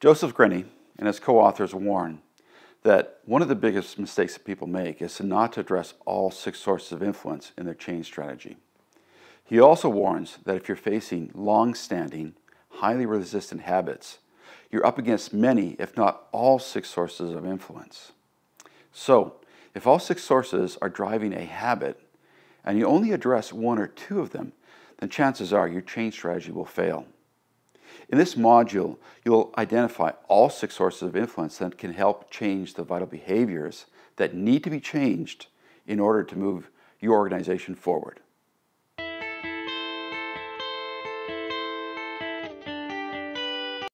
Joseph Grenny and his co-authors warn that one of the biggest mistakes that people make is to not to address all six sources of influence in their change strategy. He also warns that if you're facing long-standing, highly resistant habits, you're up against many, if not all six sources of influence. So, if all six sources are driving a habit, and you only address one or two of them, then chances are your change strategy will fail. In this module, you'll identify all six sources of influence that can help change the vital behaviors that need to be changed in order to move your organization forward.